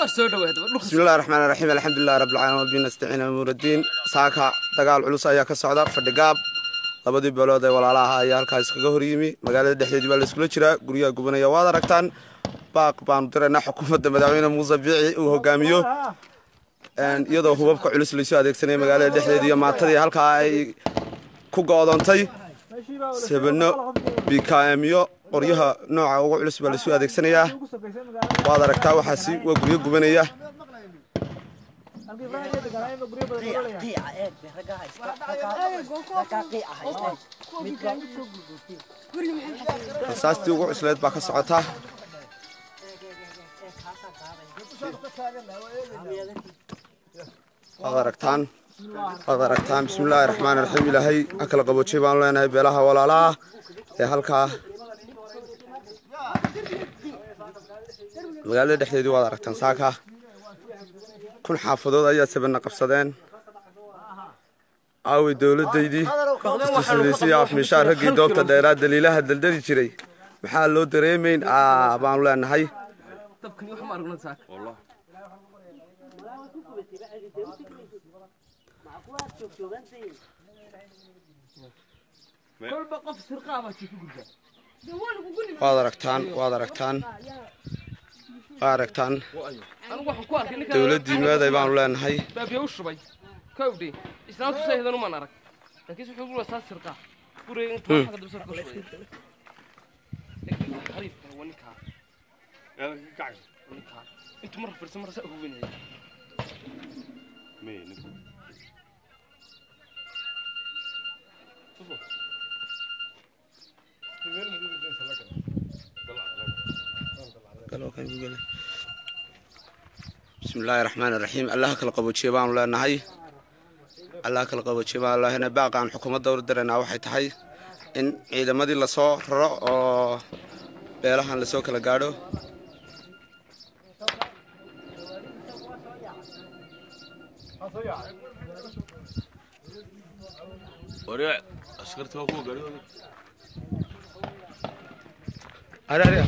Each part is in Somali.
bismillahi raxmaan raxiim alxamdulilah rabbilcaalamiin wabihi nastaciin amuuradiin saaka dagaal culus ayaa ka socda. Fadhigaab labadii beelood ee walaalaha ayaa halkaas iskaga hor yimi. Magaalada dhexdeedii baa la iskula jiraa. Guryaha gubanaya waad aragtaan. Baaq baanu diraynaa xukuumadda madaxweyne muuse biici uu hogaamiyo. Iyadoo hubabka culus laysoo adeegsanaya magaalada dhexdeeda iyo maatadii halkaa ay ku go'doontay. Sabano bikmyo qoryaha nooca ugu culus baa laysoo adeegsanayaa. Waad aragtaa waxaasi waa guryo gubanaya. Rasaastii ugu cusleed baa ka socotaa waad aragtaan waad aragtaan. Bismillaahi raxmaani raxiim ilaahay ha kala qaboojiyay baanu leenahay beelaha walaalaha ee halkaa magaalada dhexdeedii waad aragtaan saaka. Kun xaafadood ayaa sabana qabsadeen. Aaway dowladdaydii istusudaysiyo afmishaar raggii doobta dheeraa daliilaha daldali jiray. Maxaa loo dareemayn baanu leenahay. Waad aragtaan waad aragtaan aragtaan anigu waxaan ku arkay ninka dowladdii meeday baanu leenahay baabiya u bismillaahi raxmaani raxiim allaha kala qaboojiye baanu leenahay. Allaha kala qaboojiye baanu leenahay. Baaqaan xukuumadda u diraynaa waxay tahay in ciidamadii la soo raro oo beelahan la soo kala gaadho. Arya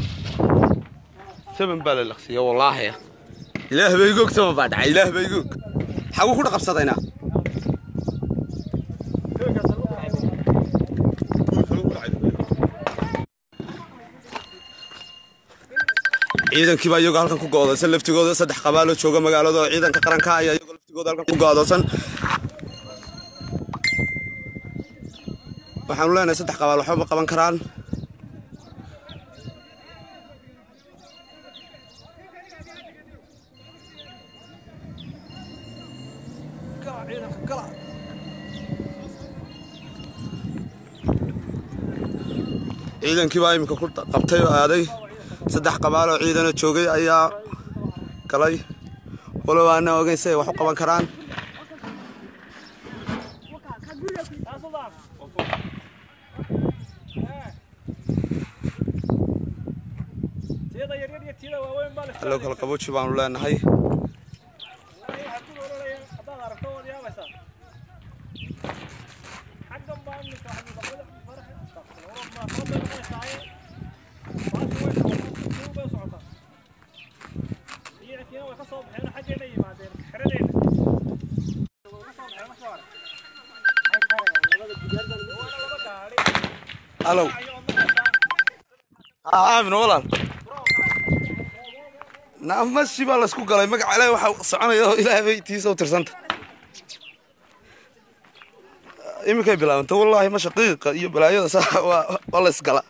saban baa la laqsiiya wallaahi. Ilaah bay goog saban baa dhacay ilaah bay goog. Xaguu ku dhaqabsadayna ciidankii baa iyagoo halkan ku go'doosan laftigooda saddex qabaaloo jooga magaalada oo ciidanka qaranka ayaa iyagoo laftigooda halkan ku go'doosan waxaanu leenahay saddex qabaal waxba ma qaban karaan ciidankii baa iminka ku qabtay aaday saddex qabaaloo ciidana joogay ayaa galay walow aana ogeyn si ay wax u qaban karaan allow kala qabooji baanu leenahay alow aamin walaal. Naamashi baa laysku galay. Magaca ilaahay waxaa soconaya oo bay tiisa u tirsanta. Iminkay bilaabantay wallaahi ma shaqiiqa iyo balaayada saa waa waa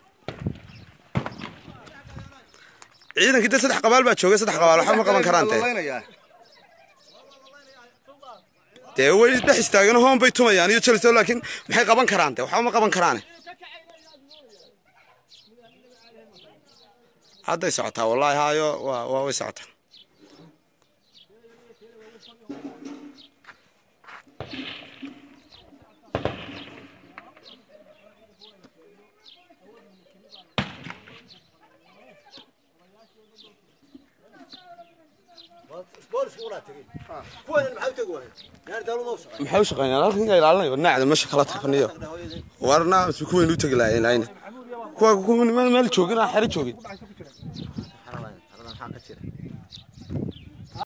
ciidankii dee saddex qabaal baa joogay saddex qabaal. Waxba ma qaban karaan tee dee way dhex istaageen hoon bay tumayaan iyo chelsea laakiin maxay qaban karaan tee waxba ma qaban karaane hadday socotaa wallaahi haayo waa way socotaa محوش غني أنا خلني على الله نعده مش خلاص خلني وارنا بس بكون لو تقلعين عينه كوا كوا من مال شوقي أنا حري شوقي